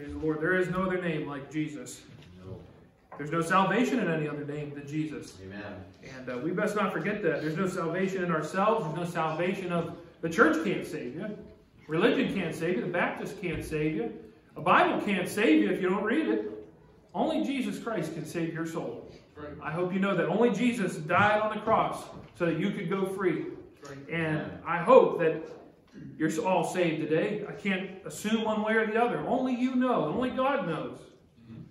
Praise the Lord. There is no other name like Jesus. No. There's no salvation in any other name than Jesus. Amen. And uh, we best not forget that. There's no salvation in ourselves. There's no salvation of the church can't save you. Religion can't save you. The Baptist can't save you. A Bible can't save you if you don't read it. Only Jesus Christ can save your soul. Right. I hope you know that. Only Jesus died on the cross so that you could go free. Right. And I hope that you're all saved today. I can't assume one way or the other. Only you know. Only God knows. Mm-hmm.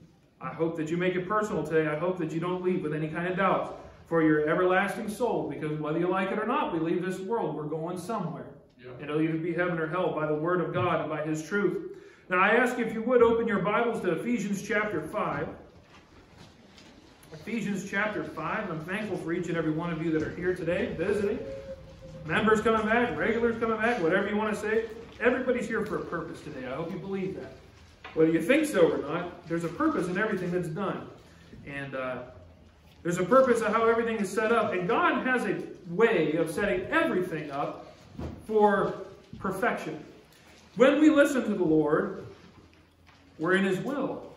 I hope that you make it personal today. I hope that you don't leave with any kind of doubts for your everlasting soul, because whether you like it or not, we leave this world, we're going somewhere. Yeah. It'll either be heaven or hell by the word of God and by his truth. Now I ask if you would open your Bibles to Ephesians chapter 5. Ephesians chapter 5. I'm thankful for each and every one of you that are here today visiting. Members coming back, regulars coming back, whatever you want to say. Everybody's here for a purpose today. I hope you believe that. Whether you think so or not, there's a purpose in everything that's done. And uh, there's a purpose of how everything is set up. And God has a way of setting everything up for perfection. When we listen to the Lord, we're in His will.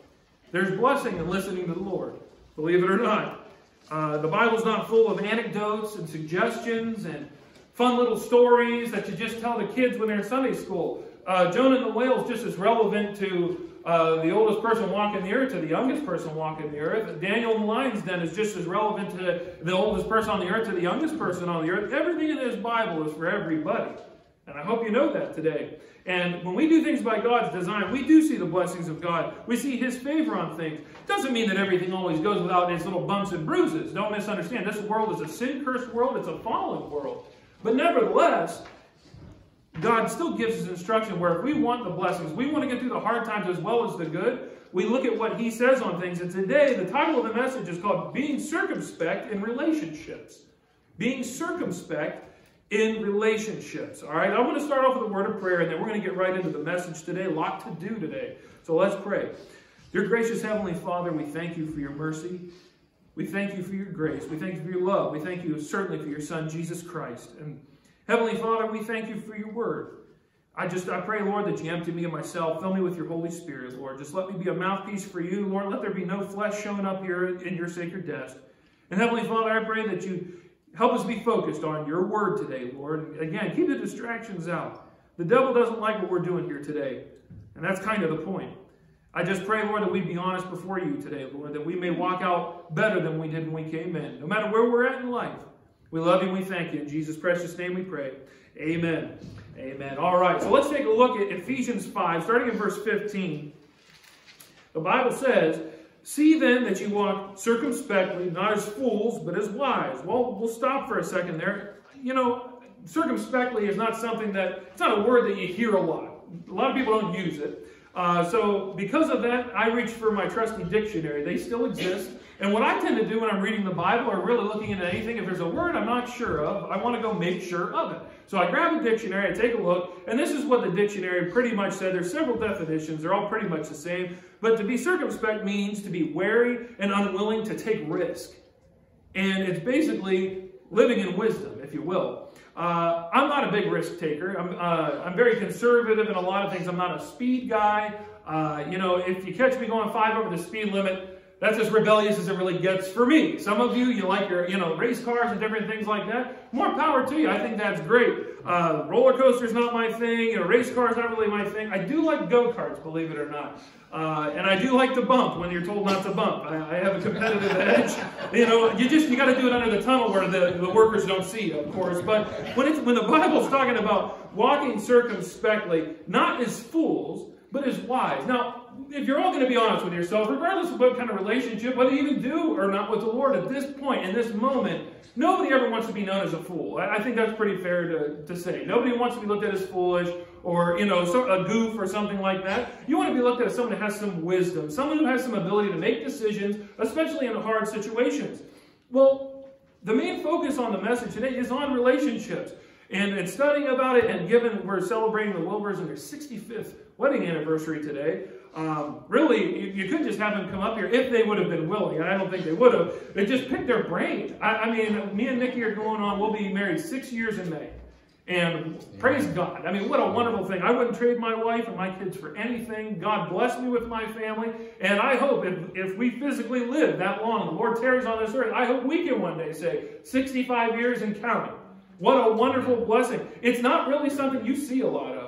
There's blessing in listening to the Lord, believe it or not. Uh, the Bible's not full of anecdotes and suggestions and fun little stories that you just tell the kids when they're in Sunday school. Uh, Jonah and the whale is just as relevant to uh, the oldest person walking the earth to the youngest person walking the earth. Daniel in the lion's den is just as relevant to the oldest person on the earth to the youngest person on the earth. Everything in this Bible is for everybody. And I hope you know that today. And when we do things by God's design, we do see the blessings of God. We see His favor on things. Doesn't mean that everything always goes without its little bumps and bruises. Don't misunderstand. This world is a sin cursed world, it's a fallen world. But nevertheless, God still gives us instruction where if we want the blessings, we want to get through the hard times as well as the good, we look at what He says on things. And today, the title of the message is called Being Circumspect in Relationships. Being circumspect in relationships. All right, I want to start off with a word of prayer, and then we're going to get right into the message today. A lot to do today. So let's pray. Dear gracious Heavenly Father, we thank you for your mercy. We thank you for your grace. We thank you for your love. We thank you certainly for your Son, Jesus Christ. And Heavenly Father, we thank you for your word. I just, I pray, Lord, that you empty me of myself. Fill me with your Holy Spirit, Lord. Just let me be a mouthpiece for you. Lord, let there be no flesh showing up here in your sacred desk. And Heavenly Father, I pray that you help us be focused on your word today, Lord. Again, keep the distractions out. The devil doesn't like what we're doing here today. And that's kind of the point. I just pray, Lord, that we be honest before you today, Lord, that we may walk out better than we did when we came in, no matter where we're at in life. We love you we thank you. In Jesus' precious name we pray. Amen. Amen. All right, so let's take a look at Ephesians 5, starting in verse 15. The Bible says, See then that you walk circumspectly, not as fools, but as wise. Well, we'll stop for a second there. You know, circumspectly is not something that, it's not a word that you hear a lot. A lot of people don't use it. Uh, so because of that, I reach for my trusty dictionary. They still exist. And what I tend to do when I'm reading the Bible or really looking into anything, if there's a word I'm not sure of, I want to go make sure of it. So I grab a dictionary, I take a look, and this is what the dictionary pretty much said. There's several definitions, they're all pretty much the same. But to be circumspect means to be wary and unwilling to take risk. And it's basically living in wisdom, if you will. Uh, I'm not a big risk taker. I'm, uh, I'm very conservative in a lot of things. I'm not a speed guy. Uh, you know, if you catch me going five over the speed limit, that's as rebellious as it really gets for me. Some of you, you like your, you know, race cars and different things like that. More power to you. I think that's great. Uh, roller coaster's not my thing. You know, race car's not really my thing. I do like go-karts, believe it or not. Uh, and I do like to bump when you're told not to bump. I, I have a competitive edge. You know, you just you got to do it under the tunnel where the, the workers don't see you, of course. But when it's when the Bible's talking about walking circumspectly, not as fools, but as wise. Now, if you're all going to be honest with yourself, regardless of what kind of relationship, whether you even do or not with the Lord, at this point, in this moment, nobody ever wants to be known as a fool. I, think that's pretty fair to, to say. Nobody wants to be looked at as foolish or, you know, a goof or something like that. You want to be looked at as someone who has some wisdom, someone who has some ability to make decisions, especially in hard situations. Well, the main focus on the message today is on relationships. And in studying about it, and given we're celebrating the Wilbers and their 65th wedding anniversary today, um, really, you, you, could just have them come up here if they would have been willing, and I don't think they would have. They just picked their brain. I, I, mean, me and Nikki are going on, we'll be married six years in May. And praise God. I mean, what a wonderful thing. I wouldn't trade my wife and my kids for anything. God bless me with my family. And I hope if, if we physically live that long, the Lord tarries on this earth, I hope we can one day say 65 years and counting. What a wonderful blessing. It's not really something you see a lot of,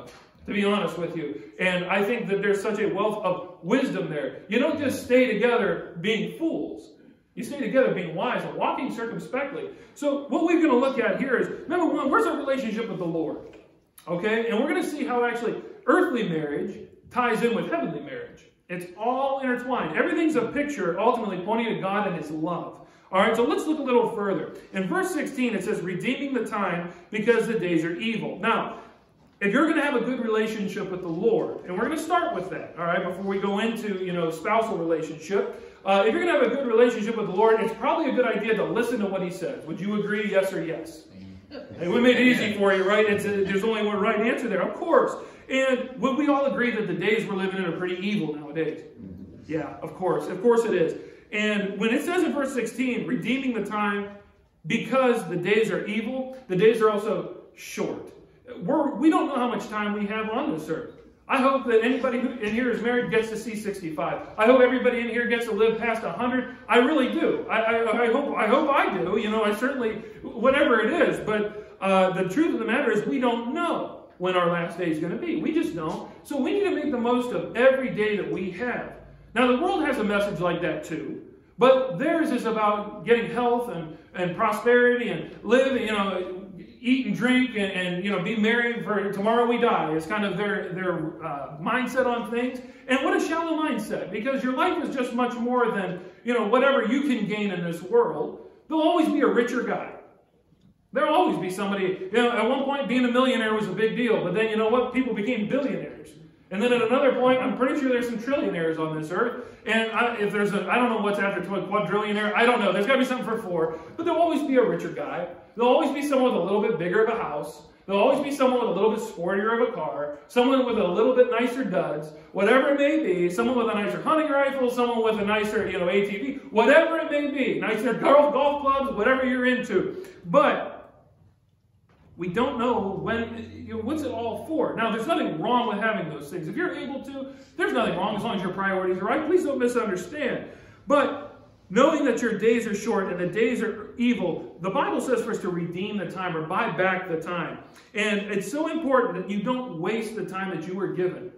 to be honest with you. And I think that there's such a wealth of wisdom there. You don't just stay together being fools. You stay together being wise and walking circumspectly. So, what we're going to look at here is number one, where's our relationship with the Lord? Okay? And we're going to see how actually earthly marriage ties in with heavenly marriage. It's all intertwined. Everything's a picture ultimately pointing to God and His love. All right, so let's look a little further. In verse 16, it says, redeeming the time because the days are evil. Now, if you're going to have a good relationship with the Lord, and we're going to start with that, all right, before we go into, you know, spousal relationship, uh, if you're going to have a good relationship with the Lord, it's probably a good idea to listen to what He says. Would you agree, yes or yes? And we made it easy for you, right? A, there's only one right answer there, of course. And would we all agree that the days we're living in are pretty evil nowadays? Yeah, of course. Of course it is. And when it says in verse 16, redeeming the time because the days are evil, the days are also short. We're, we don't know how much time we have on this earth. I hope that anybody who in here is married gets to see 65. I hope everybody in here gets to live past 100. I really do. I, I, I hope I hope I do. You know, I certainly, whatever it is. But uh, the truth of the matter is we don't know when our last day is going to be. We just don't. So we need to make the most of every day that we have. Now, the world has a message like that too. But theirs is about getting health and, and prosperity and living, you know, eat and drink and, and, you know be merry for tomorrow we die. It's kind of their their uh, mindset on things. And what a shallow mindset because your life is just much more than you know whatever you can gain in this world. There'll always be a richer guy. There'll always be somebody you know at one point being a millionaire was a big deal but then you know what? People became billionaires and then at another point, I'm pretty sure there's some trillionaires on this earth. And I, if there's a, I don't know what's after quadrillionaire. I don't know. There's got to be something for four. But there'll always be a richer guy. There'll always be someone with a little bit bigger of a house. There'll always be someone with a little bit sportier of a car, someone with a little bit nicer duds, whatever it may be, someone with a nicer hunting rifle, someone with a nicer, you know, ATV, whatever it may be, nicer golf, golf clubs, whatever you're into. But we don't know when, you know, what's it all for? Now, there's nothing wrong with having those things. If you're able to, there's nothing wrong as long as your priorities are right. Please don't misunderstand. But knowing that your days are short and the days are evil, the Bible says for us to redeem the time or buy back the time. And it's so important that you don't waste the time that you were given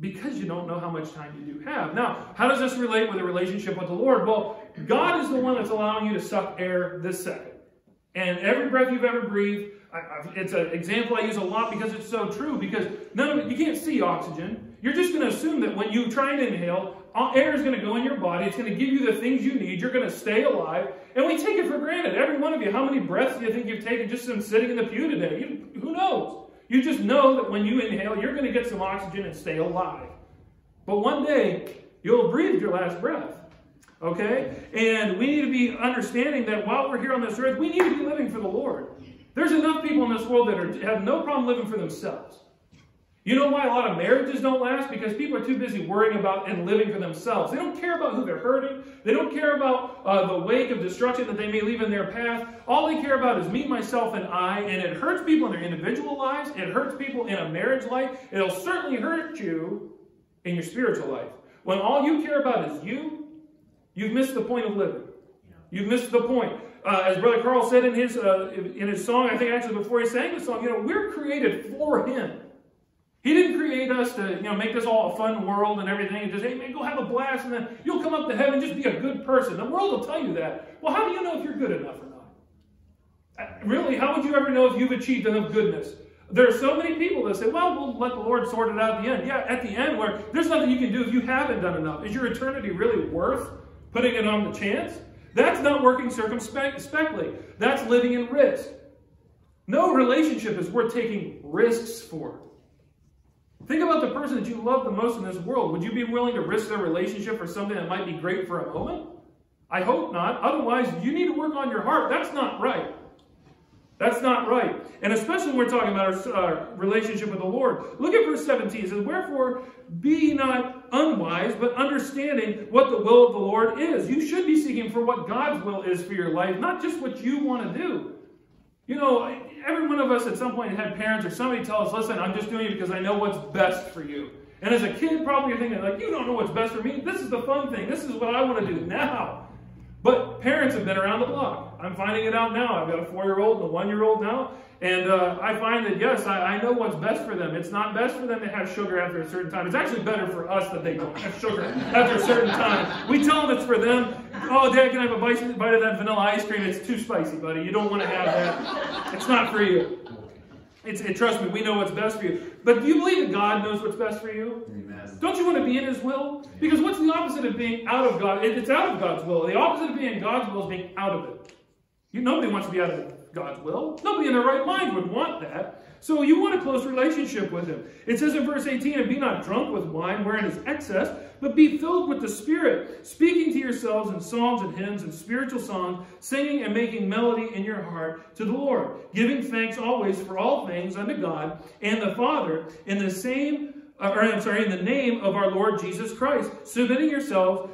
because you don't know how much time you do have. Now, how does this relate with a relationship with the Lord? Well, God is the one that's allowing you to suck air this second. And every breath you've ever breathed, I, I, it's an example I use a lot because it's so true. Because none of you can't see oxygen. You're just going to assume that when you try and inhale, uh, air is going to go in your body. It's going to give you the things you need. You're going to stay alive. And we take it for granted. Every one of you, how many breaths do you think you've taken just from sitting in the pew today? You, who knows? You just know that when you inhale, you're going to get some oxygen and stay alive. But one day, you'll breathe your last breath. Okay? And we need to be understanding that while we're here on this earth, we need to be living for the Lord. There's enough people in this world that are, have no problem living for themselves. You know why a lot of marriages don't last? Because people are too busy worrying about and living for themselves. They don't care about who they're hurting. They don't care about uh, the wake of destruction that they may leave in their path. All they care about is me, myself, and I. And it hurts people in their individual lives. It hurts people in a marriage life. It'll certainly hurt you in your spiritual life. When all you care about is you You've missed the point of living. You've missed the point. Uh, as Brother Carl said in his uh, in his song, I think actually before he sang the song, you know, we're created for Him. He didn't create us to, you know, make this all a fun world and everything, and just, hey man, go have a blast, and then you'll come up to heaven, just be a good person. The world will tell you that. Well, how do you know if you're good enough or not? Uh, really, how would you ever know if you've achieved enough goodness? There are so many people that say, well, we'll let the Lord sort it out at the end. Yeah, at the end, where there's nothing you can do if you haven't done enough. Is your eternity really worth putting it on the chance. That's not working circumspectly. That's living in risk. No relationship is worth taking risks for. Think about the person that you love the most in this world. Would you be willing to risk their relationship for something that might be great for a moment? I hope not. Otherwise, you need to work on your heart. That's not right. That's not right. And especially when we're talking about our uh, relationship with the Lord. Look at verse 17. It says, Wherefore be not unwise, but understanding what the will of the Lord is. You should be seeking for what God's will is for your life, not just what you want to do. You know, every one of us at some point had parents or somebody tell us, listen, I'm just doing it because I know what's best for you. And as a kid, probably you're thinking, like, you don't know what's best for me. This is the fun thing. This is what I want to do now. But parents have been around the block. I'm finding it out now. I've got a four year old and a one year old now. And uh, I find that, yes, I, I, know what's best for them. It's not best for them to have sugar after a certain time. It's actually better for us that they don't have sugar after a certain time. We tell them it's for them. Oh, Dad, can I have a bite, bite of that vanilla ice cream? It's too spicy, buddy. You don't want to have that. It's not for you. It's, it, trust me, we know what's best for you. But do you believe that God knows what's best for you? Amen. Don't you want to be in His will? Because what's the opposite of being out of God? It, it's out of God's will. The opposite of being in God's will is being out of it. You, nobody wants to be out of God's will. Nobody in their right mind would want that. So you want a close relationship with Him. It says in verse 18, and be not drunk with wine, wherein is excess, but be filled with the Spirit, speaking to yourselves in psalms and hymns and spiritual songs, singing and making melody in your heart to the Lord, giving thanks always for all things unto God and the Father in the same, uh, or I'm sorry, in the name of our Lord Jesus Christ, submitting yourselves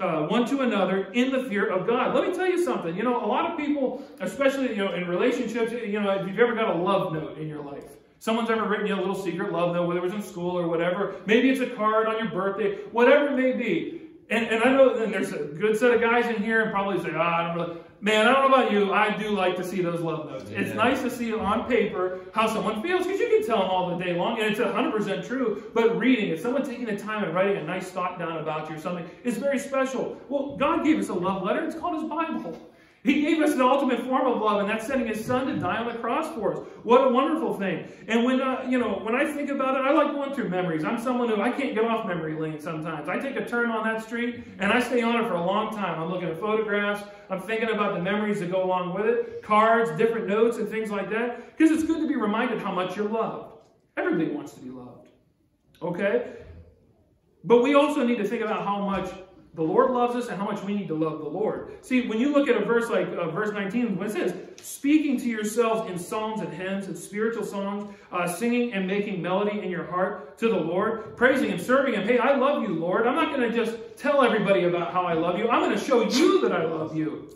uh, one to another in the fear of God. Let me tell you something. You know, a lot of people, especially you know in relationships, you know, if you've ever got a love note in your life, someone's ever written you a little secret love note, whether it was in school or whatever. Maybe it's a card on your birthday, whatever it may be. And, and I know and there's a good set of guys in here and probably say, ah, I don't really. Man, I don't know about you. I do like to see those love notes. Yeah. It's nice to see on paper how someone feels because you can tell them all the day long, and it's 100% true. But reading it, someone taking the time and writing a nice thought down about you or something is very special. Well, God gave us a love letter. It's called His Bible. He gave us the ultimate form of love, and that's sending His Son to die on the cross for us. What a wonderful thing! And when uh, you know, when I think about it, I like going through memories. I'm someone who I can't get off memory lane sometimes. I take a turn on that street, and I stay on it for a long time. I'm looking at photographs. I'm thinking about the memories that go along with it, cards, different notes, and things like that. Because it's good to be reminded how much you're loved. Everybody wants to be loved. Okay? But we also need to think about how much the Lord loves us and how much we need to love the Lord. See, when you look at a verse like uh, verse 19, when it says, speaking to yourselves in psalms and hymns and spiritual songs, uh, singing and making melody in your heart to the Lord, praising and serving Him. Hey, I love you, Lord. I'm not going to just tell everybody about how I love you. I'm going to show you that I love you.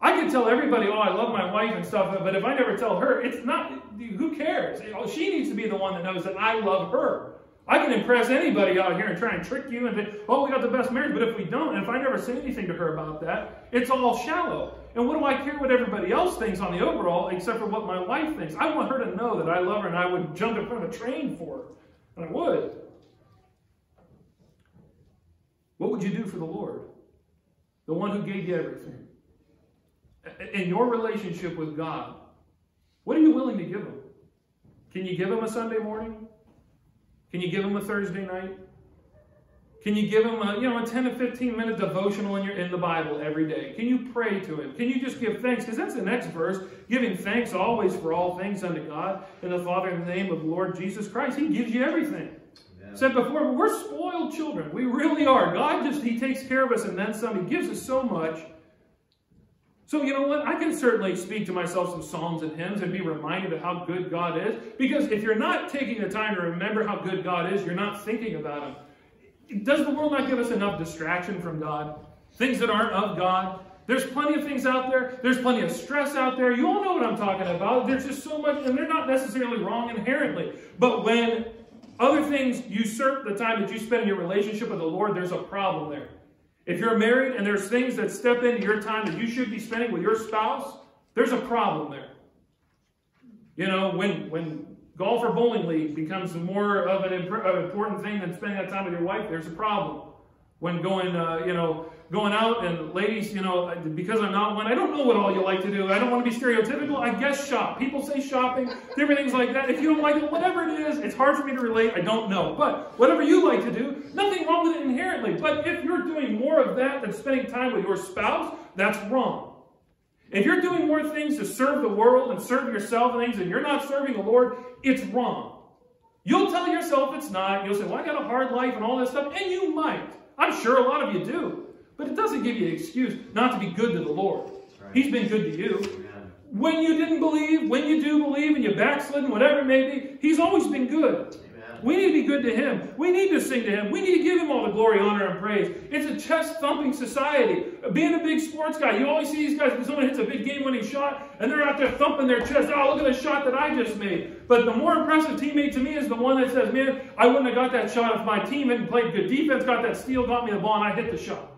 I can tell everybody, oh, I love my wife and stuff, but if I never tell her, it's not, who cares? She needs to be the one that knows that I love her. I can impress anybody out here and try and trick you and think, oh, we got the best marriage. But if we don't, and if I never say anything to her about that, it's all shallow. And what do I care what everybody else thinks on the overall, except for what my wife thinks? I want her to know that I love her and I would jump in front of a train for her. And I would. What would you do for the Lord? The one who gave you everything. In your relationship with God, what are you willing to give him? Can you give him a Sunday morning? Can you give them a Thursday night? Can you give them a, you know, a 10 to 15 minute devotional in, your, in the Bible every day? Can you pray to Him? Can you just give thanks? Because that's the next verse. Giving thanks always for all things unto God and the Father in the name of Lord Jesus Christ. He gives you everything. Yeah. Said before, we're spoiled children. We really are. God just, He takes care of us and then some. He gives us so much. So, you know what? I can certainly speak to myself some psalms and hymns and be reminded of how good God is. Because if you're not taking the time to remember how good God is, you're not thinking about Him. Does the world not give us enough distraction from God? Things that aren't of God? There's plenty of things out there. There's plenty of stress out there. You all know what I'm talking about. There's just so much, and they're not necessarily wrong inherently. But when other things usurp the time that you spend in your relationship with the Lord, there's a problem there. If you're married and there's things that step into your time that you should be spending with your spouse, there's a problem there. You know, when when golf or bowling league becomes more of an important thing than spending that time with your wife, there's a problem. When going, uh, you know, going out and ladies, you know, because I'm not one, I don't know what all you like to do. I don't want to be stereotypical. I guess shop. People say shopping, different things like that. If you don't like it, whatever it is, it's hard for me to relate. I don't know. But whatever you like to do, nothing wrong with it inherently. But if you're doing more of that than spending time with your spouse, that's wrong. If you're doing more things to serve the world and serve yourself and things and you're not serving the Lord, it's wrong. You'll tell yourself it's not. You'll say, well, I got a hard life and all this stuff. And you might. I'm sure a lot of you do. But it doesn't give you an excuse not to be good to the Lord. Right. He's been good to you. Amen. When you didn't believe, when you do believe, and you backslid, and whatever it may be, He's always been good. We need to be good to Him. We need to sing to Him. We need to give Him all the glory, honor, and praise. It's a chest thumping society. Being a big sports guy, you always see these guys when someone hits a big game winning shot and they're out there thumping their chest. Oh, look at the shot that I just made. But the more impressive teammate to me is the one that says, Man, I wouldn't have got that shot if my team hadn't played good defense, got that steal, got me the ball, and I hit the shot.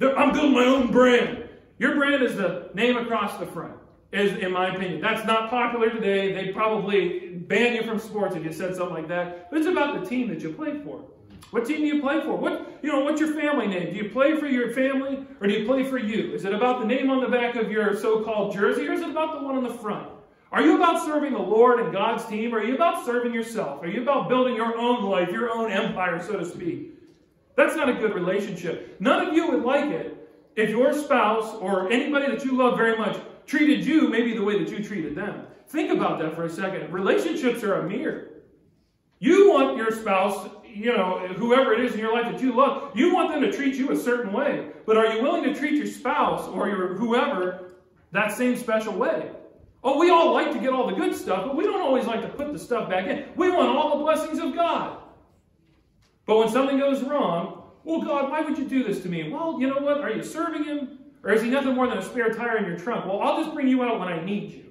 I'm building my own brand. Your brand is the name across the front is in my opinion. That's not popular today. They'd probably ban you from sports if you said something like that. But it's about the team that you play for. What team do you play for? What you know, what's your family name? Do you play for your family or do you play for you? Is it about the name on the back of your so-called jersey or is it about the one on the front? Are you about serving the Lord and God's team or are you about serving yourself? Are you about building your own life, your own empire, so to speak? That's not a good relationship. None of you would like it if your spouse or anybody that you love very much treated you maybe the way that you treated them. Think about that for a second. Relationships are a mirror. You want your spouse, you know, whoever it is in your life that you love, you want them to treat you a certain way. But are you willing to treat your spouse or your whoever that same special way? Oh, we all like to get all the good stuff, but we don't always like to put the stuff back in. We want all the blessings of God. But when something goes wrong, well, God, why would you do this to me? Well, you know what? Are you serving Him? Or is he nothing more than a spare tire in your trunk? Well, I'll just bring you out when I need you.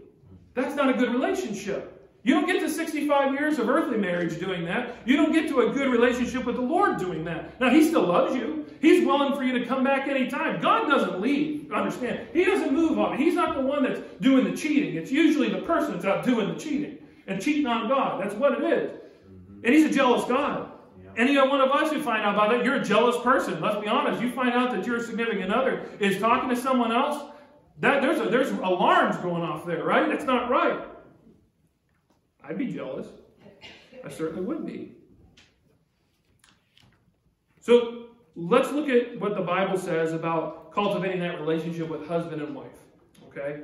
That's not a good relationship. You don't get to 65 years of earthly marriage doing that. You don't get to a good relationship with the Lord doing that. Now, He still loves you. He's willing for you to come back anytime. God doesn't leave. Understand? He doesn't move on. He's not the one that's doing the cheating. It's usually the person that's out doing the cheating and cheating on God. That's what it is. Mm-hmm. And He's a jealous God. Any one of us who find out about that, you're a jealous person. Let's be honest. You find out that your significant other is talking to someone else, that there's a, there's alarms going off there, right? That's not right. I'd be jealous. I certainly would be. So let's look at what the Bible says about cultivating that relationship with husband and wife. Okay?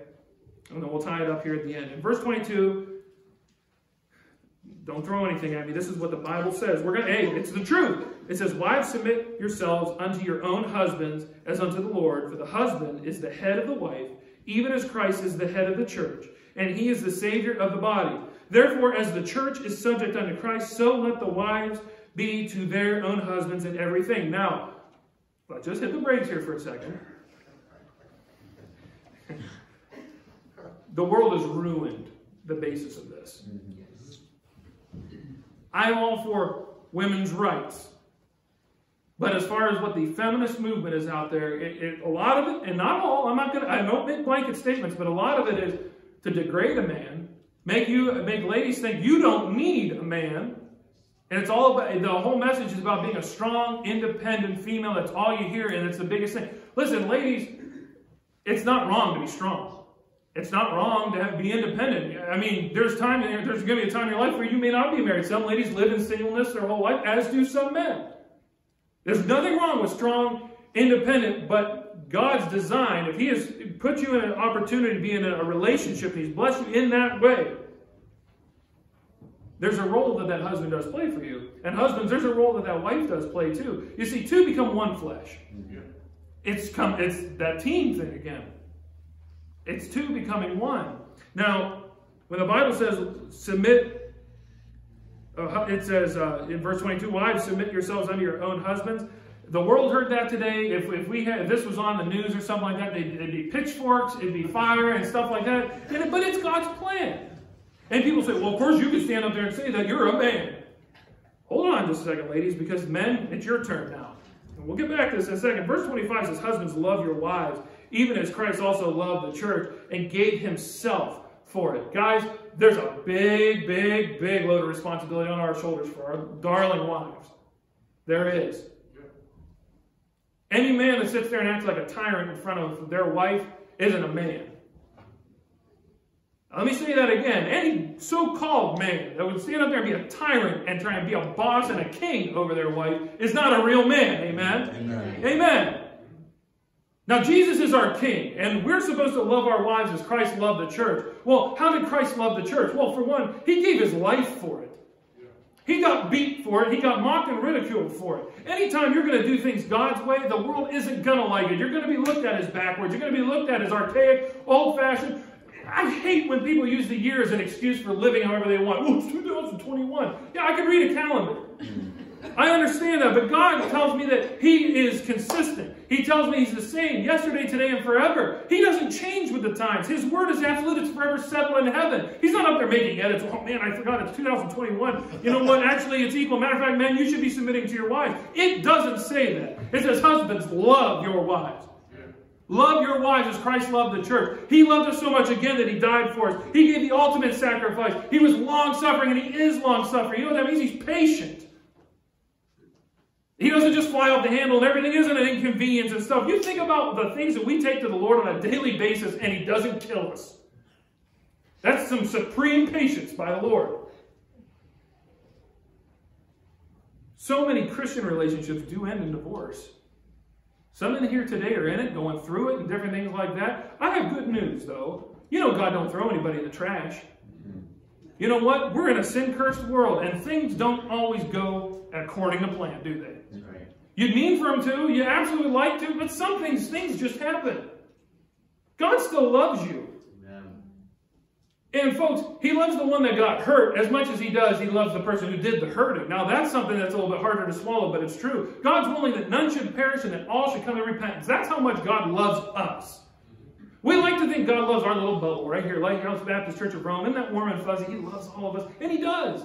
And then we'll tie it up here at the end. In verse 22, don't throw anything at me. This is what the Bible says. We're going to, hey, it's the truth. It says, Wives, submit yourselves unto your own husbands as unto the Lord, for the husband is the head of the wife, even as Christ is the head of the church, and he is the Savior of the body. Therefore, as the church is subject unto Christ, so let the wives be to their own husbands in everything. Now, let's just hit the brakes here for a second. the world has ruined the basis of this. Mm-hmm. I'm all for women's rights. But as far as what the feminist movement is out there, it, it, a lot of it, and not all, I'm not going to, I don't make blanket statements, but a lot of it is to degrade a man, make you, make ladies think you don't need a man. And it's all about, the whole message is about being a strong, independent female. That's all you hear, and it's the biggest thing. Listen, ladies, it's not wrong to be strong. It's not wrong to have, be independent. I mean, there's time in there's going to be a time in your life where you may not be married. Some ladies live in singleness their whole life, as do some men. There's nothing wrong with strong, independent, but God's design, if He has put you in an opportunity to be in a relationship, He's blessed you in that way, there's a role that that husband does play for you. And husbands, there's a role that that wife does play too. You see, two become one flesh. Mm-hmm. It's come. It's that team thing again. It's two becoming one. Now, when the Bible says submit, uh, it says uh, in verse 22, wives, submit yourselves unto your own husbands. The world heard that today. If, if we had, if this was on the news or something like that, they'd, it'd be pitchforks, it'd be fire and stuff like that. But it's God's plan. And people say, well, of course you can stand up there and say that you're a man. Hold on just a second, ladies, because men, it's your turn now. And we'll get back to this in a second. Verse 25 says, Husbands, love your wives even as Christ also loved the church and gave himself for it. Guys, there's a big, big, big load of responsibility on our shoulders for our darling wives. There is. Any man that sits there and acts like a tyrant in front of their wife isn't a man. Let me say that again. Any so called man that would stand up there and be a tyrant and try and be a boss and a king over their wife is not a real man. Amen? Amen. Amen. Now, Jesus is our king, and we're supposed to love our wives as Christ loved the church. Well, how did Christ love the church? Well, for one, he gave his life for it. He got beat for it. He got mocked and ridiculed for it. Anytime you're going to do things God's way, the world isn't going to like it. You're going to be looked at as backwards. You're going to be looked at as archaic, old fashioned. I hate when people use the year as an excuse for living however they want. Oh, it's 2021. Yeah, I can read a calendar. I understand that, but God tells me that He is consistent. He tells me He's the same yesterday, today, and forever. He doesn't change with the times. His word is absolute, it's forever settled in heaven. He's not up there making edits. Oh man, I forgot it's 2021. You know what? Actually, it's equal. Matter of fact, man, you should be submitting to your wives. It doesn't say that. It says, Husbands, love your wives. Love your wives as Christ loved the church. He loved us so much again that he died for us. He gave the ultimate sacrifice. He was long suffering and he is long suffering. You know what that means? He's patient. He doesn't just fly off the handle and everything isn't an inconvenience and stuff. You think about the things that we take to the Lord on a daily basis and he doesn't kill us. That's some supreme patience by the Lord. So many Christian relationships do end in divorce. Some in here today are in it, going through it and different things like that. I have good news though. You know God don't throw anybody in the trash. You know what? We're in a sin-cursed world, and things don't always go according to plan, do they? You'd mean for them to, you absolutely like to, but some things, things just happen. God still loves you. Amen. And folks, He loves the one that got hurt as much as He does, He loves the person who did the hurting. Now, that's something that's a little bit harder to swallow, but it's true. God's willing that none should perish and that all should come to repentance. That's how much God loves us. We like to think God loves our little bubble right here, Lighthouse Baptist Church of Rome. Isn't that warm and fuzzy? He loves all of us, and He does.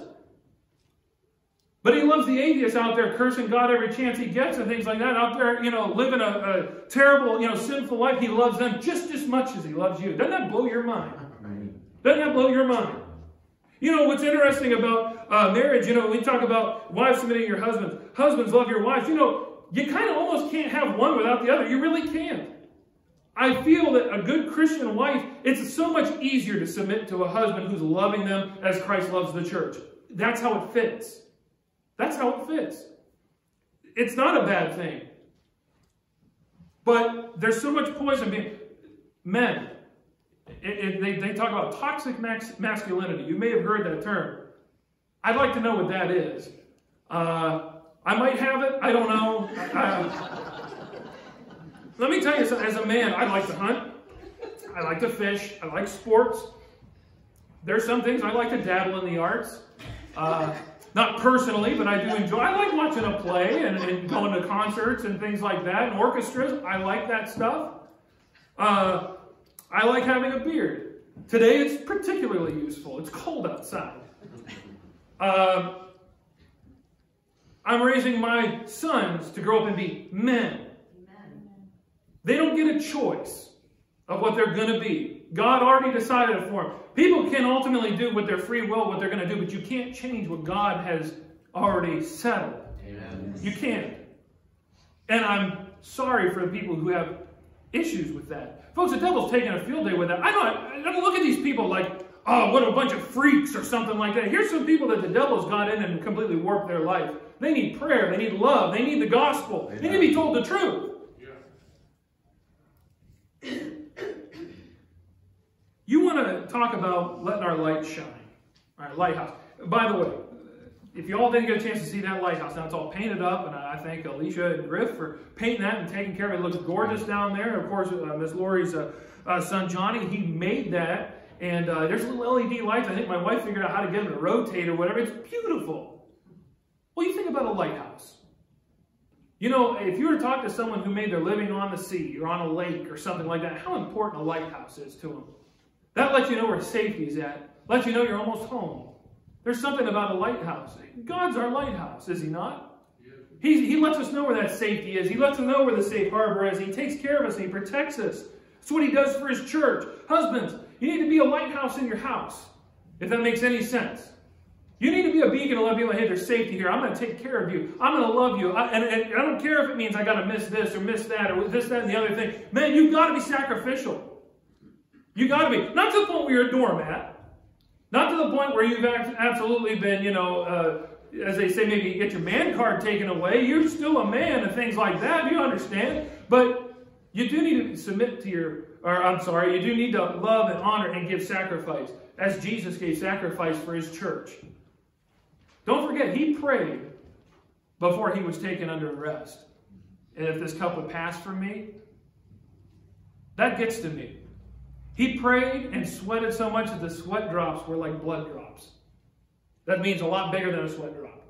But he loves the atheists out there cursing God every chance he gets and things like that. Out there, you know, living a, a, terrible, you know, sinful life. He loves them just as much as he loves you. Doesn't that blow your mind? Doesn't that blow your mind? You know, what's interesting about uh, marriage, you know, we talk about wives submitting your husbands. Husbands love your wives. You know, you kind of almost can't have one without the other. You really can't. I feel that a good Christian wife, it's so much easier to submit to a husband who's loving them as Christ loves the church. That's how it fits. That's how it fits. It's not a bad thing. But there's so much poison being. Men, it, it, they, they talk about toxic masculinity. You may have heard that term. I'd like to know what that is. Uh, I might have it. I don't know. Uh, let me tell you. As a man, I like to hunt. I like to fish. I like sports. There's some things I like to dabble in the arts. Uh, not personally, but I do enjoy. I like watching a play and, and, going to concerts and things like that, and orchestras. I like that stuff. Uh, I like having a beard. Today it's particularly useful. It's cold outside. Uh, I'm raising my sons to grow up and be men. They don't get a choice of what they're going to be. God already decided it for them. People can ultimately do with their free will what they're going to do, but you can't change what God has already settled. Amen. You can't. And I'm sorry for the people who have issues with that. Folks, the devil's taking a field day with that. I don't, I don't look at these people like, oh, what a bunch of freaks or something like that. Here's some people that the devil's got in and completely warped their life. They need prayer. They need love. They need the gospel. Amen. They need to be told the truth. You want to talk about letting our light shine. All right, lighthouse. By the way, if you all didn't get a chance to see that lighthouse, now it's all painted up, and I thank Alicia and Griff for painting that and taking care of it. It looks gorgeous down there. And of course, uh, Miss Lori's uh, uh, son Johnny, he made that. And uh, there's little LED lights. I think my wife figured out how to get them to rotate or whatever. It's beautiful. Well, you think about a lighthouse. You know, if you were to talk to someone who made their living on the sea or on a lake or something like that, how important a lighthouse is to them. That lets you know where safety is at. Lets you know you're almost home. There's something about a lighthouse. God's our lighthouse, is he not? He, he lets us know where that safety is. He lets us know where the safe harbor is. He takes care of us and he protects us. That's what he does for his church. Husbands, you need to be a lighthouse in your house, if that makes any sense. You need to be a beacon to let people hey, there's safety here. I'm going to take care of you. I'm going to love you. I, and, and I don't care if it means I got to miss this or miss that or this, that, and the other thing. Man, you've got to be sacrificial. You got to be. Not to the point where you're a doormat. Not to the point where you've absolutely been, you know, uh, as they say, maybe get your man card taken away. You're still a man and things like that. You understand. But you do need to submit to your, or I'm sorry, you do need to love and honor and give sacrifice as Jesus gave sacrifice for his church. Don't forget, he prayed before he was taken under arrest. And if this cup would pass from me, that gets to me. He prayed and sweated so much that the sweat drops were like blood drops. That means a lot bigger than a sweat drop.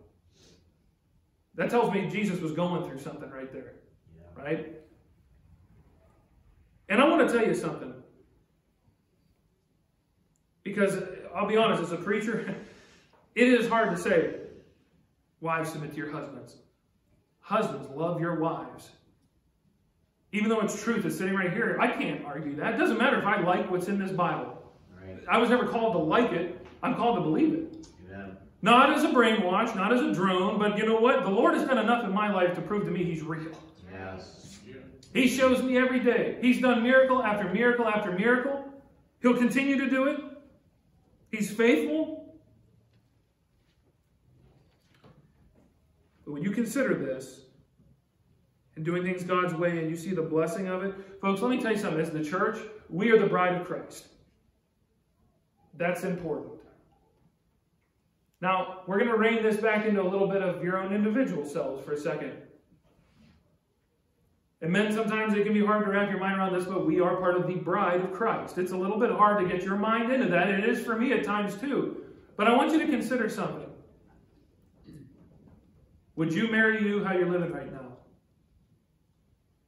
That tells me Jesus was going through something right there. Yeah. Right? And I want to tell you something. Because I'll be honest, as a preacher, it is hard to say, wives, submit to your husbands. Husbands, love your wives. Even though it's truth, it's sitting right here. I can't argue that. It doesn't matter if I like what's in this Bible. Right. I was never called to like it. I'm called to believe it. Amen. Not as a brainwash, not as a drone, but you know what? The Lord has done enough in my life to prove to me He's real. Yes. He shows me every day. He's done miracle after miracle after miracle. He'll continue to do it. He's faithful. But when you consider this, and doing things God's way, and you see the blessing of it, folks, let me tell you something. As the church, we are the bride of Christ. That's important. Now, we're going to rein this back into a little bit of your own individual selves for a second. And men, sometimes it can be hard to wrap your mind around this, but we are part of the bride of Christ. It's a little bit hard to get your mind into that, and it is for me at times too. But I want you to consider something. Would you marry you how you're living right now?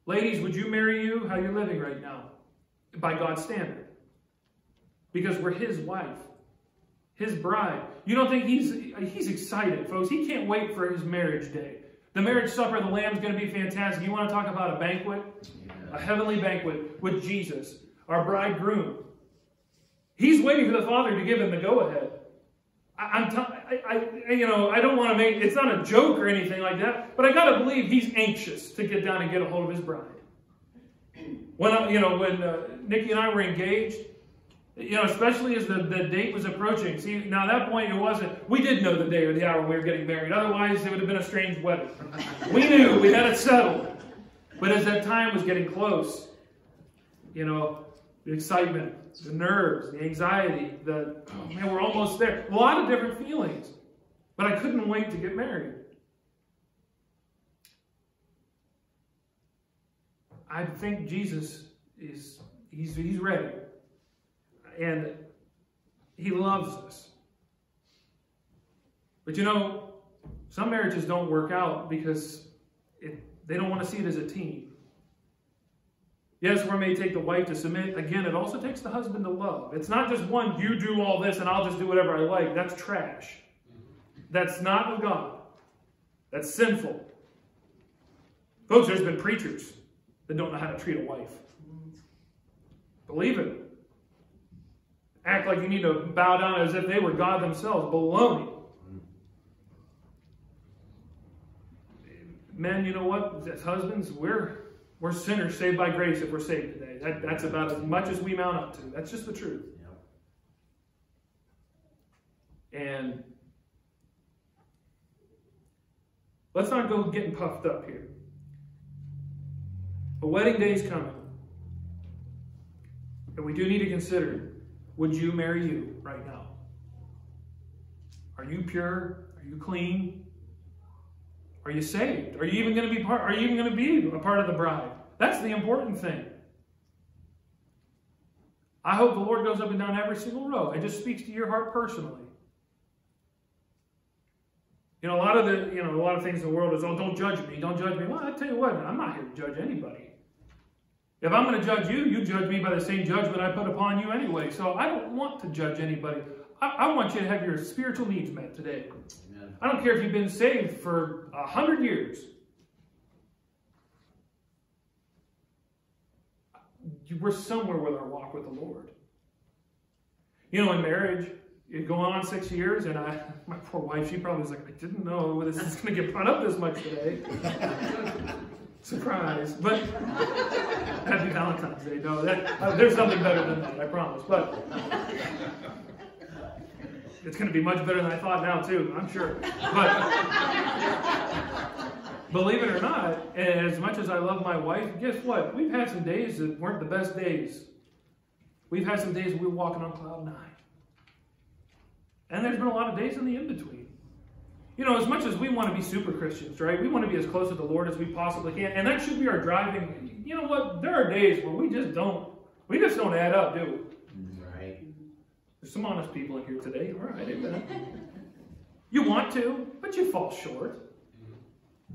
Ladies, would you marry you how you're living right now? By God's standard. Because we're his wife, his bride. You don't think he's he's excited, folks. He can't wait for his marriage day. The marriage supper of the Lamb is going to be fantastic. You want to talk about a banquet? Yeah. A heavenly banquet with Jesus, our bridegroom. He's waiting for the Father to give him the go ahead. I, am t- I, I, you know, I don't want to make it's not a joke or anything like that, but I got to believe he's anxious to get down and get a hold of his bride. When I, you know, when uh, Nikki and I were engaged, you know, especially as the, the date was approaching. See, now at that point it wasn't. We did know the day or the hour we were getting married. Otherwise, it would have been a strange wedding. we knew we had it settled. But as that time was getting close, you know, the excitement, the nerves, the anxiety, the, oh man, we're almost there. A lot of different feelings. But I couldn't wait to get married. I think Jesus is, he's, he's ready. And he loves us. But you know, some marriages don't work out because it, they don't want to see it as a team. Yes, we may take the wife to submit. Again, it also takes the husband to love. It's not just one, you do all this and I'll just do whatever I like. That's trash. That's not of God. That's sinful. Folks, there's been preachers that don't know how to treat a wife. Believe it. Act like you need to bow down as if they were God themselves. Baloney. Men, you know what? As husbands, we're we're sinners saved by grace if we're saved today. That, that's about as much as we mount up to. That's just the truth. And let's not go getting puffed up here. A wedding day is coming. And we do need to consider would you marry you right now? Are you pure? Are you clean? Are you saved? Are you even going to be part? Are you even going to be a part of the bride? That's the important thing. I hope the Lord goes up and down every single row and just speaks to your heart personally. You know, a lot of the, you know, a lot of things in the world is, oh, don't judge me, don't judge me. Well, I tell you what, I'm not here to judge anybody. If I'm going to judge you, you judge me by the same judgment I put upon you anyway. So I don't want to judge anybody. I, I want you to have your spiritual needs met today. Amen. I don't care if you've been saved for a hundred years. We're somewhere with our walk with the Lord. You know, in marriage, you go on six years, and I, my poor wife, she probably was like, I didn't know this is going to get brought up this much today. Surprise. But happy Valentine's Day. No, that, uh, there's something better than that, I promise. But it's going to be much better than I thought now, too, I'm sure. But believe it or not, as much as I love my wife, guess what? We've had some days that weren't the best days. We've had some days we were walking on cloud nine. And there's been a lot of days in the in between. You know, as much as we want to be super Christians, right? We want to be as close to the Lord as we possibly can. And that should be our driving. You know what? There are days where we just don't We just don't add up, do we? Right. There's some honest people in here today. All right, amen. You want to, but you fall short.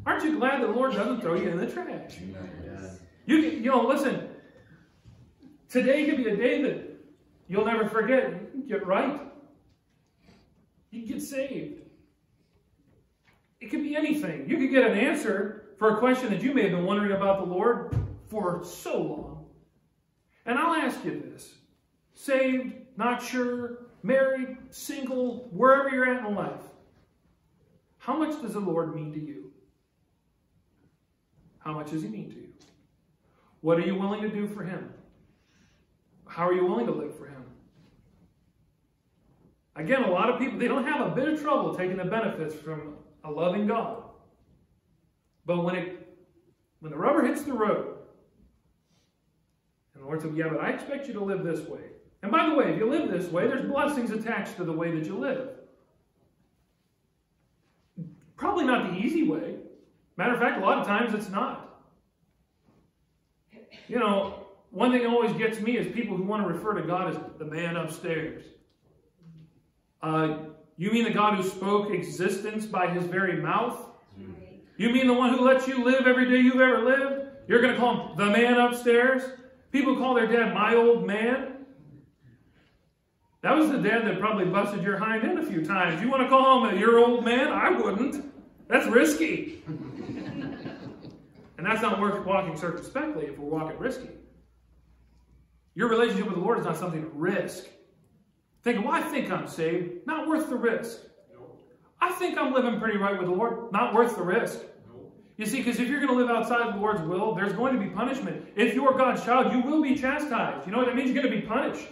Aren't you glad the Lord doesn't throw you in the trash? Yes. You, you know, listen. Today could be a day that you'll never forget. You get right. You can get saved. It could be anything. You could get an answer for a question that you may have been wondering about the Lord for so long. And I'll ask you this saved, not sure, married, single, wherever you're at in life, how much does the Lord mean to you? How much does He mean to you? What are you willing to do for Him? How are you willing to live for Him? Again, a lot of people, they don't have a bit of trouble taking the benefits from a loving God. But when it when the rubber hits the road, and the Lord said, Yeah, but I expect you to live this way. And by the way, if you live this way, there's blessings attached to the way that you live. Probably not the easy way. Matter of fact, a lot of times it's not. You know, one thing that always gets me is people who want to refer to God as the man upstairs. Uh, you mean the God who spoke existence by his very mouth? You mean the one who lets you live every day you've ever lived? You're going to call him the man upstairs? People call their dad my old man. That was the dad that probably busted your hind end a few times. You want to call him a your old man? I wouldn't. That's risky. and that's not worth walking circumspectly if we're walking risky. Your relationship with the Lord is not something to risk. Thinking, well, I think I'm saved. Not worth the risk. I think I'm living pretty right with the Lord. Not worth the risk. You see, because if you're going to live outside the Lord's will, there's going to be punishment. If you're God's child, you will be chastised. You know what that means? You're going to be punished.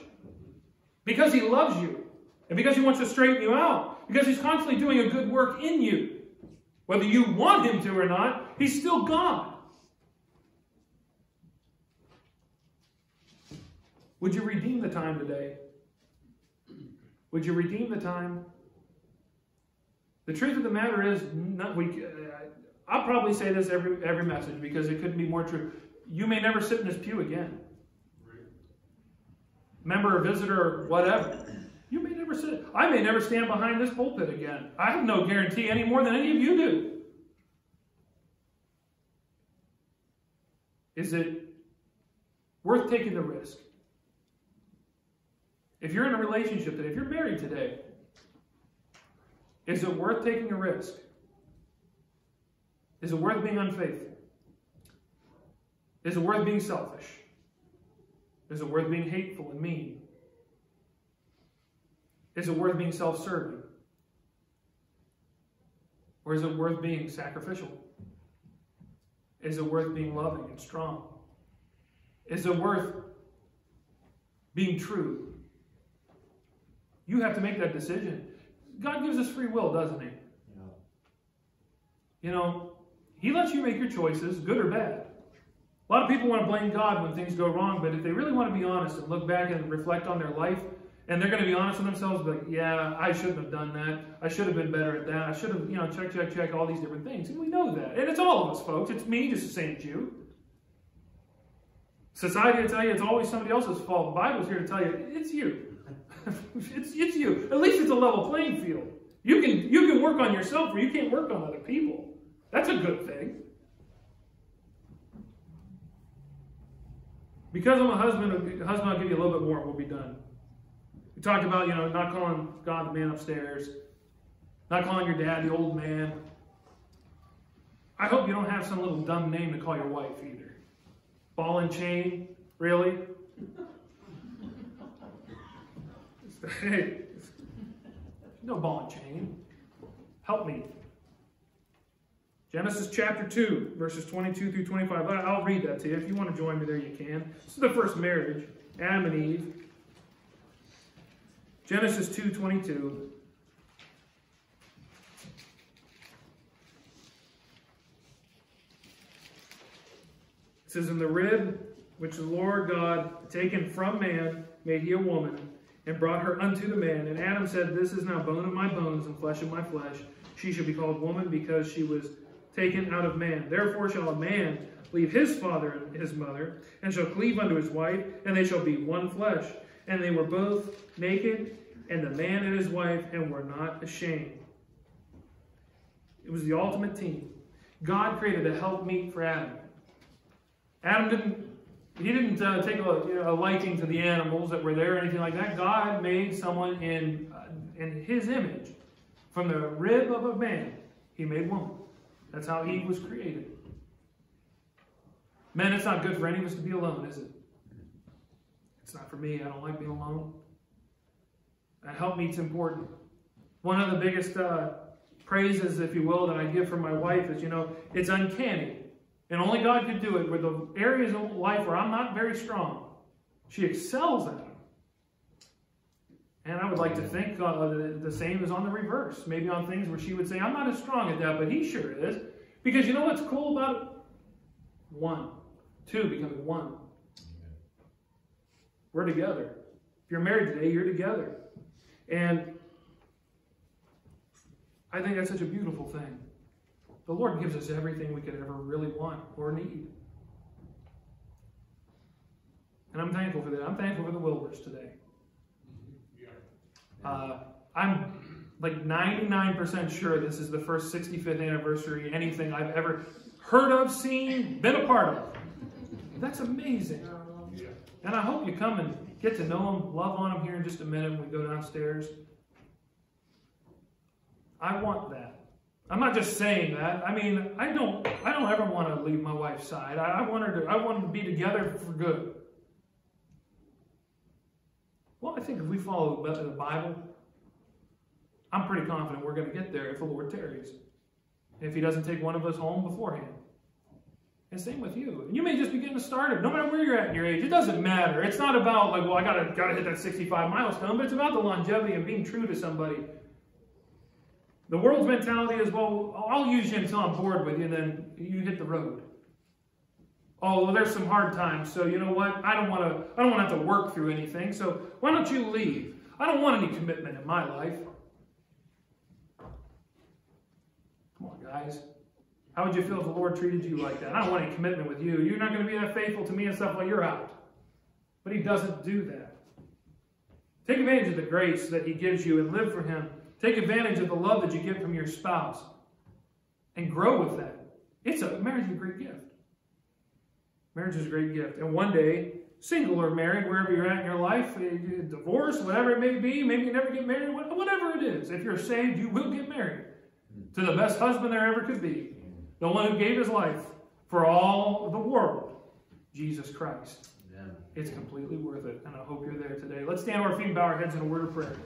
Because He loves you. And because He wants to straighten you out. Because He's constantly doing a good work in you. Whether you want Him to or not, He's still God. Would you redeem the time today? Would you redeem the time? The truth of the matter is, not, we, I'll probably say this every, every message because it couldn't be more true. You may never sit in this pew again. Member or visitor or whatever. You may never sit. I may never stand behind this pulpit again. I have no guarantee any more than any of you do. Is it worth taking the risk? If you're in a relationship today, if you're married today, is it worth taking a risk? Is it worth being unfaithful? Is it worth being selfish? Is it worth being hateful and mean? Is it worth being self serving? Or is it worth being sacrificial? Is it worth being loving and strong? Is it worth being true? You have to make that decision. God gives us free will, doesn't He? Yeah. You know, He lets you make your choices, good or bad. A lot of people want to blame God when things go wrong, but if they really want to be honest and look back and reflect on their life, and they're going to be honest with themselves, like, yeah, I shouldn't have done that. I should have been better at that. I should have, you know, check, check, check, all these different things. And we know that. And it's all of us, folks. It's me just the same as you. Society will tell you it's always somebody else's fault. The Bible's here to tell you it's you. it's, it's you. At least it's a level playing field. You can, you can work on yourself or you can't work on other people. That's a good thing. Because I'm a husband, husband, I'll give you a little bit more and we'll be done. We talked about, you know, not calling God the man upstairs, not calling your dad the old man. I hope you don't have some little dumb name to call your wife either. Ball and chain, really? hey, no ball and chain. Help me. Genesis chapter 2, verses 22 through 25. I'll read that to you. If you want to join me there, you can. This is the first marriage, Adam and Eve. Genesis 2, 22. It says, In the rib which the Lord God taken from man made he a woman and brought her unto the man. And Adam said, This is now bone of my bones and flesh of my flesh. She shall be called woman because she was taken out of man. Therefore shall a man leave his father and his mother, and shall cleave unto his wife, and they shall be one flesh. And they were both naked, and the man and his wife, and were not ashamed. It was the ultimate team. God created a helpmeet for Adam. Adam didn't he didn't uh, take a, you know, a, liking to the animals that were there or anything like that. God made someone in, uh, in his image. From the rib of a man, he made woman. That's how Eve was created. Man, it's not good for any of us to be alone, is it? It's not for me. I don't like being alone. That helpmeet's important. One of the biggest uh, praises, if you will, that I give for my wife is, you know, it's uncanny and only God could do it with the areas of life where I'm not very strong. She excels at them. And I would like to think uh, the same is on the reverse. Maybe on things where she would say, I'm not as strong at that, but he sure is. Because you know what's cool about it? One. Two, becoming one. We're together. If you're married today, you're together. And I think that's such a beautiful thing. The Lord gives us everything we could ever really want or need. And I'm thankful for that. I'm thankful for the Wilbers today. Uh, I'm like 99% sure this is the first 65th anniversary, anything I've ever heard of, seen, been a part of. That's amazing. And I hope you come and get to know them, love on them here in just a minute when we go downstairs. I want that. I'm not just saying that. I mean, I don't, I don't ever want to leave my wife's side. I, I want her to, I want them to be together for good. Well, I think if we follow the Bible, I'm pretty confident we're going to get there if the Lord tarries. If He doesn't take one of us home beforehand. And same with you. And you may just be getting started, no matter where you're at in your age. It doesn't matter. It's not about like, well, I gotta gotta hit that 65 milestone, but it's about the longevity and being true to somebody the world's mentality is, well, I'll use you until I'm bored with you, and then you hit the road. Oh, well, there's some hard times, so you know what? I don't want to. I don't want to have to work through anything. So why don't you leave? I don't want any commitment in my life. Come on, guys. How would you feel if the Lord treated you like that? I don't want any commitment with you. You're not going to be that faithful to me and stuff while you're out. But He doesn't do that. Take advantage of the grace that He gives you and live for Him Take advantage of the love that you get from your spouse and grow with that. It's a marriage is a great gift. Marriage is a great gift. And one day, single or married, wherever you're at in your life, eh, divorce, whatever it may be, maybe you never get married, whatever it is. If you're saved, you will get married to the best husband there ever could be. The one who gave his life for all the world, Jesus Christ. It's completely worth it, and I hope you're there today. Let's stand on our feet and bow our heads in a word of prayer.